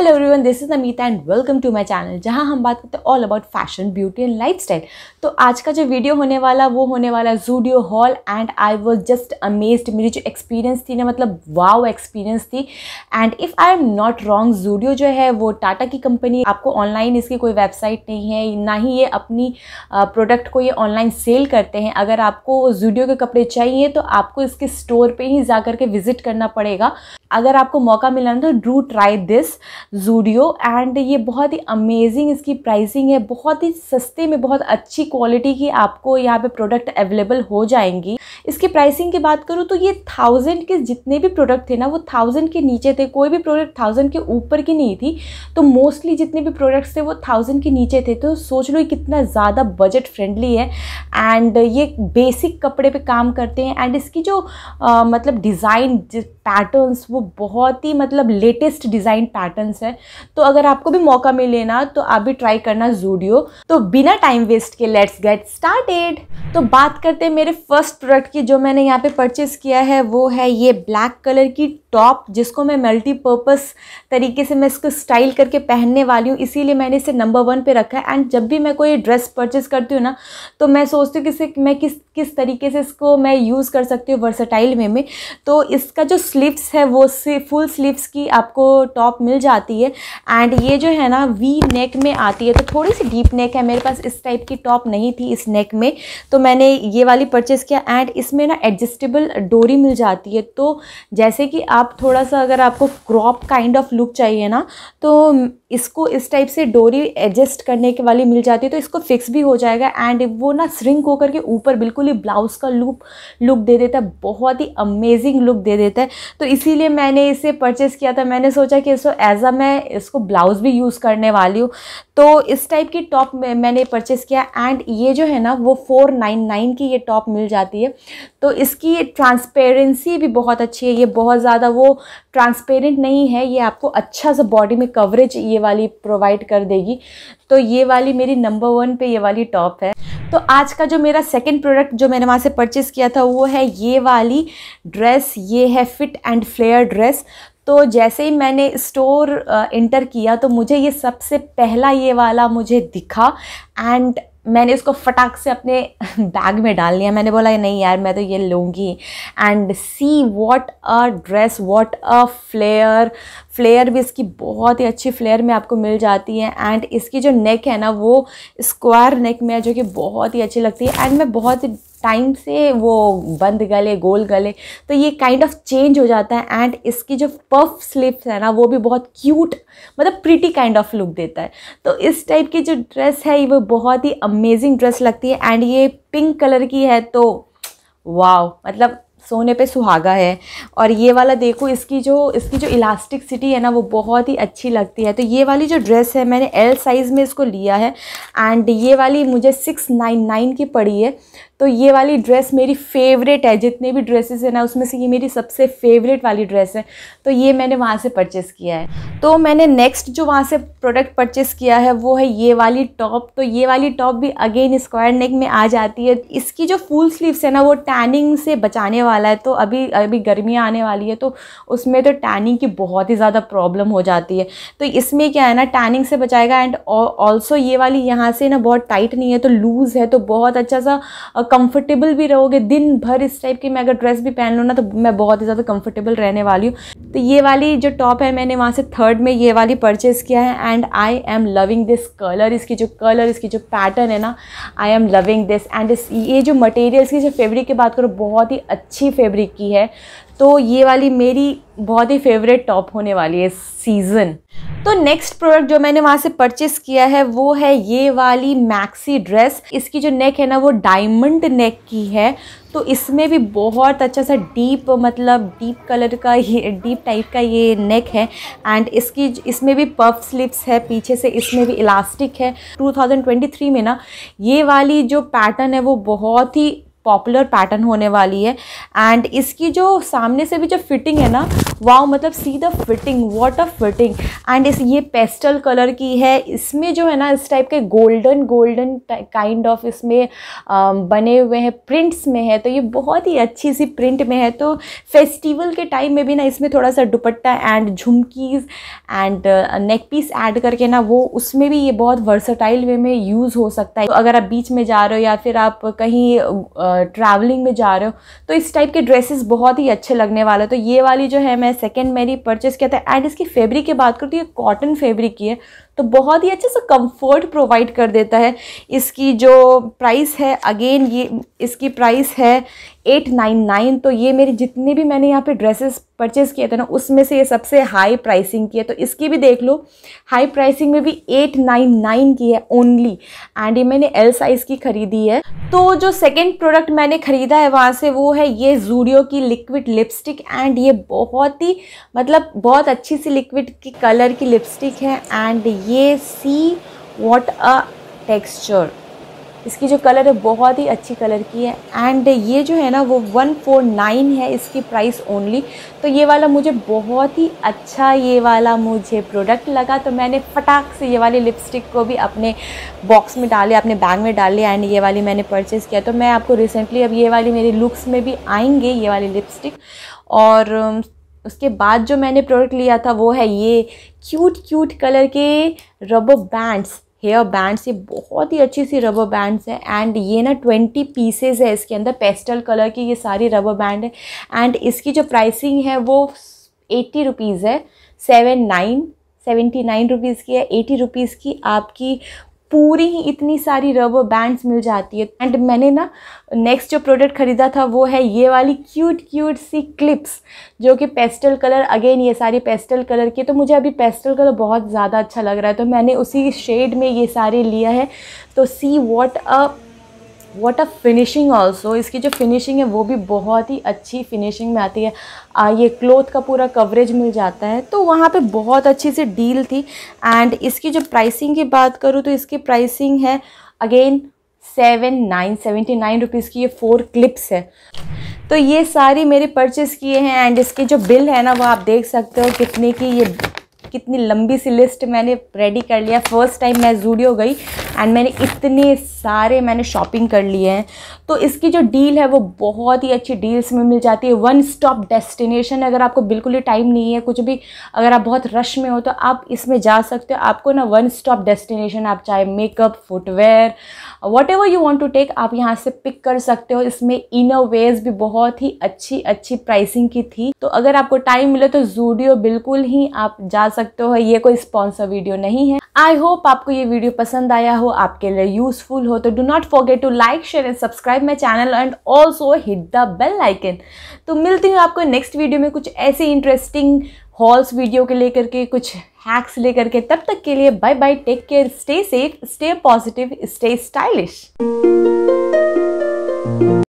Hello everyone this is Amita and welcome to my channel जहाँ हम बात करते हैं all about fashion beauty and lifestyle तो आज का जो वीडियो होने वाला, वो होने वाला है Zudio haul and I was just amazed मेरी जो एक्सपीरियंस थी ना मतलब वाव एक्सपीरियंस थी। And if I am not wrong Zudio जो है, वो टाटा की कंपनी आपको ऑनलाइन इसकी कोई वेबसाइट नहीं है, ना ही ये अपनी प्रोडक्ट को ये ऑनलाइन सेल करते हैं। अगर आपको जूडियो के कपड़े चाहिए तो आपको इसके स्टोर पर ही जा करके विज़िट करना पड़ेगा। अगर आपको मौका मिला ना तो do try this Zudio and ये बहुत ही अमेजिंग इसकी प्राइसिंग है बहुत ही सस्ते में बहुत अच्छी क्वालिटी की आपको यहाँ पे प्रोडक्ट अवेलेबल हो जाएँगी। इसकी प्राइसिंग की बात करूँ तो ये थाउज़ेंड के जितने भी प्रोडक्ट थे ना वो थाउज़ेंड के नीचे थे। कोई भी प्रोडक्ट थाउज़ेंड के ऊपर की नहीं थी तो मोस्टली जितने भी प्रोडक्ट्स थे वो थाउज़ेंड के नीचे थे। तो सोच लो कितना ज़्यादा बजट फ्रेंडली है। एंड ये बेसिक कपड़े पे काम करते हैं। एंड इसकी जो आ, मतलब डिज़ाइन पैटर्न्स वो बहुत ही मतलब लेटेस्ट डिज़ाइन पैटर्न्स हैं। तो अगर आपको भी मौका मिले ना तो आप भी ट्राई करना जूडियो तो बिना टाइम वेस्ट के लेट्स गेट स्टार्टेड तो बात करते हैं मेरे फ़र्स्ट प्रोडक्ट की जो मैंने यहाँ पे परचेस किया है, वो है ये ब्लैक कलर की टॉप जिसको मैं मल्टीपर्पज़ तरीके से मैं इसको स्टाइल करके पहनने वाली हूँ, इसीलिए मैंने इसे नंबर वन पे रखा है। एंड जब भी मैं कोई ड्रेस परचेस करती हूँ ना तो मैं सोचती हूँ कि इसे मैं किस किस तरीके से इसको मैं यूज़ कर सकती हूँ वर्सटाइल वे में। तो इसका जो स्लीव्स है, वो से फुल स्लीव्स की आपको टॉप मिल जाती है। एंड ये जो है ना वी नेक में आती है। तो थोड़ी सी डीप नेक है। मेरे पास इस टाइप की टॉप नहीं थी इस नेक में। तो मैंने ये वाली परचेज़ किया। एंड इसमें ना एडजस्टेबल डोरी मिल जाती है। तो जैसे कि आप थोड़ा सा अगर आपको क्रॉप काइंड ऑफ़ लुक चाहिए ना तो इसको इस टाइप से डोरी एडजस्ट करने के वाली मिल जाती है तो इसको फिक्स भी हो जाएगा एंड वो ना श्रिंक होकर के ऊपर बिल्कुल ही ब्लाउज़ का लुक लुक दे देता है, बहुत ही अमेजिंग लुक दे देता है। तो इसीलिए मैंने इसे परचेस किया था, मैंने सोचा कि इसको एज अ मैं इसको ब्लाउज़ भी यूज़ करने वाली हूँ। तो इस टाइप की टॉप मैंने परचेस किया एंड ये जो है ना, वो फोर नाइन नाइन की ये टॉप मिल जाती है। तो इसकी ट्रांसपेरेंसी भी बहुत अच्छी है, ये बहुत ज़्यादा वो ट्रांसपेरेंट नहीं है, ये आपको अच्छा सा बॉडी में कवरेज ये वाली प्रोवाइड कर देगी। तो ये वाली मेरी नंबर वन पे ये वाली टॉप है। तो आज का जो मेरा सेकंड प्रोडक्ट जो मैंने वहाँ से परचेज़ किया था, वो है ये वाली ड्रेस ये है फिट एंड फ्लेयर ड्रेस तो जैसे ही मैंने स्टोर इंटर किया तो मुझे ये सबसे पहला ये वाला मुझे दिखा। एंड मैंने उसको फटाक से अपने बैग में डाल लिया। मैंने बोला, नहीं यार, मैं तो ये लूँगी। And see what a dress what a flare flare भी इसकी बहुत ही अच्छी फ्लेयर में आपको मिल जाती है। एंड इसकी जो नेक है ना, वो स्क्वायर नेक में है, जो कि बहुत ही अच्छी लगती है। एंड मैं बहुत टाइम से वो बंद गले, गोल गले तो ये काइंड ऑफ़ चेंज हो जाता है एंड इसकी जो पफ स्लिप्स है ना, वो भी बहुत क्यूट मतलब प्रिटी काइंड ऑफ़ लुक देता है। तो इस टाइप की जो ड्रेस है वो बहुत ही अमेजिंग ड्रेस लगती है एंड ये पिंक कलर की है तो वाव मतलब सोने पे सुहागा है। और ये वाला देखो, इसकी जो इसकी जो इलास्टिक सिटी है ना, वो बहुत ही अच्छी लगती है। तो ये वाली जो ड्रेस है, मैंने एल साइज़ में इसको लिया है एंड ये वाली मुझे सिक्स नाइन नाइन की पड़ी है। तो ये वाली ड्रेस मेरी फेवरेट है, जितने भी ड्रेसेस हैं ना, उसमें से ये मेरी सबसे फेवरेट वाली ड्रेस है। तो ये मैंने वहाँ से परचेस किया है। तो मैंने नेक्स्ट जो वहाँ से प्रोडक्ट परचेस किया है, वो है ये वाली टॉप तो ये वाली टॉप भी अगेन स्क्वायर नेक में आ जाती है। इसकी जो फुल स्लीव्स है ना, वो टैनिंग से बचाने वाला है। तो अभी अभी गर्मियाँ आने वाली है तो उसमें तो टैनिंग की बहुत ही ज़्यादा प्रॉब्लम हो जाती है। तो इसमें क्या है ना टैनिंग से बचाएगा। एंड ऑल्सो ये वाली यहाँ से ना बहुत टाइट नहीं है तो लूज़ है। तो बहुत अच्छा सा कंफर्टेबल भी रहोगे, दिन भर इस टाइप की मैं अगर ड्रेस भी पहन लूँ ना तो मैं बहुत ही ज़्यादा कंफर्टेबल रहने वाली हूँ। तो ये वाली जो टॉप है, मैंने वहाँ से थर्ड में ये वाली परचेज़ किया है and I am loving this colour इसकी जो कलर इसकी जो पैटर्न है ना I am loving this and ये जो मटेरियल्स की जो फेब्रिक की बात करूँ, बहुत ही अच्छी फेब्रिक की है। तो ये वाली मेरी बहुत ही फेवरेट टॉप होने वाली है सीज़न तो नेक्स्ट प्रोडक्ट जो मैंने वहाँ से परचेस किया है, वो है ये वाली मैक्सी ड्रेस इसकी जो नेक है ना, वो डायमंड नेक की है। तो इसमें भी बहुत अच्छा सा डीप मतलब डीप कलर का ये डीप टाइप का ये नेक है। एंड इसकी इसमें भी पफ स्लिप्स है, पीछे से इसमें भी इलास्टिक है। 2023 में ना, ये वाली जो पैटर्न है, वो बहुत ही पॉपुलर पैटर्न होने वाली है। एंड इसकी जो सामने से भी जो फिटिंग है ना वाओ मतलब see the fitting what a fitting and इस ये पेस्टल कलर की है। इसमें जो है ना इस टाइप के गोल्डन गोल्डन काइंड ऑफ़ इसमें आ, बने हुए हैं प्रिंट्स में है। तो ये बहुत ही अच्छी सी प्रिंट में है। तो फेस्टिवल के टाइम में भी ना इसमें थोड़ा सा dupatta and jhumkis and neck piece add करके ना वो उसमें भी ये बहुत वर्सटाइल वे में यूज़ हो सकता है। तो अगर आप बीच में जा रहे हो या फिर आप कहीं ट्रैवलिंग में जा रहे हो तो इस टाइप के ड्रेसेस बहुत ही अच्छे लगने वाले तो ये वाली जो है, मैं सेकेंड मेरी परचेस किया था। एंड इसकी फेब्रिक की बात करूँ तो ये कॉटन फेब्रिक की है। तो बहुत ही अच्छे से कंफर्ट प्रोवाइड कर देता है। इसकी जो प्राइस है अगेन ये, इसकी प्राइस है एट नाइन नाइन तो ये मेरी जितने भी मैंने यहाँ पे ड्रेसेस परचेज़ किए थे ना, उसमें से ये सबसे हाई प्राइसिंग की है। तो इसकी भी देख लो हाई प्राइसिंग में भी एट नाइन नाइन की है ओनली एंड ये मैंने एल साइज़ की ख़रीदी है। तो जो सेकेंड प्रोडक्ट मैंने ख़रीदा है वहाँ से, वो है ये जूडियो की लिक्विड लिपस्टिक एंड ये बहुत ही मतलब बहुत अच्छी सी लिक्विड की कलर की लिपस्टिक है। एंड ये सी वॉट अ टेक्स्चर इसकी जो कलर है, बहुत ही अच्छी कलर की है. एंड ये जो है ना, वो वन फोर नाइन है, इसकी प्राइस ओनली तो ये वाला मुझे बहुत ही अच्छा ये वाला मुझे प्रोडक्ट लगा. तो मैंने फटाक से ये वाली लिपस्टिक को भी अपने बॉक्स में डाले, अपने बैग में डाले एंड ये वाली मैंने परचेज़ किया. तो मैं आपको रिसेंटली अब ये वाली मेरे लुक्स में भी आएँगे, ये वाली लिपस्टिक और उसके बाद जो मैंने प्रोडक्ट लिया था वो है ये क्यूट क्यूट कलर के रबर बैंड्स हेयर बैंड्स ये बहुत ही अच्छी सी रबर बैंड्स है एंड ये ना ट्वेंटी पीसेज है, इसके अंदर पेस्टल कलर की ये सारी रबर बैंड है एंड इसकी जो प्राइसिंग है वो एट्टी रुपीज़ है seven nine seventy nine rupees की है एटी रुपीज़ की आपकी पूरी ही इतनी सारी रबर बैंड्स मिल जाती है। एंड मैंने ना नेक्स्ट जो प्रोडक्ट ख़रीदा था, वो है ये वाली क्यूट क्यूट सी क्लिप्स जो कि पेस्टल कलर अगेन ये सारी पेस्टल कलर की। तो मुझे अभी पेस्टल कलर बहुत ज़्यादा अच्छा लग रहा है। तो मैंने उसी शेड में ये सारे लिया है। तो see what a what a finishing also इसकी जो फिनिशिंग है वो भी बहुत ही अच्छी फिनिशिंग में आती है। आ, ये क्लोथ का पूरा कवरेज मिल जाता है। तो वहाँ पे बहुत अच्छी सी डील थी। एंड इसकी जो प्राइसिंग की बात करूँ तो इसकी प्राइसिंग है again seven nine seventy nine rupees की ये फोर क्लिप्स है। तो ये सारी मेरे परचेज़ किए हैं। एंड इसके जो बिल है ना वो आप देख सकते हो कितने की ये कितनी लंबी सी लिस्ट मैंने रेडी कर लिया। फ़र्स्ट टाइम मैं जूडियो गई एंड मैंने इतने सारे मैंने शॉपिंग कर लिए हैं। तो इसकी जो डील है वो बहुत ही अच्छी डील्स में मिल जाती है। वन स्टॉप डेस्टिनेशन अगर आपको बिल्कुल ही टाइम नहीं है, कुछ भी, अगर आप बहुत रश में हो तो आप इसमें जा सकते हो। आपको ना वन स्टॉप डेस्टिनेशन आप चाहे makeup footwear whatever you want to take आप यहाँ से पिक कर सकते हो। इसमें इनर वेज भी बहुत ही अच्छी अच्छी प्राइसिंग की थी। तो अगर आपको टाइम मिले तो जूडियो बिल्कुल ही आप जा सकते हो। ये कोई स्पॉन्सर वीडियो नहीं है। आई होप आपको ये वीडियो पसंद आया हो, आपके लिए यूजफुल हो। तो do not forget to like share and subscribe my channel and also hit the bell icon तो मिलती हूँ आपको नेक्स्ट वीडियो में कुछ ऐसी इंटरेस्टिंग हॉल्स वीडियो के लेकर के, कुछ हैक्स लेकर के, तब तक के लिए bye bye take care stay safe stay positive stay stylish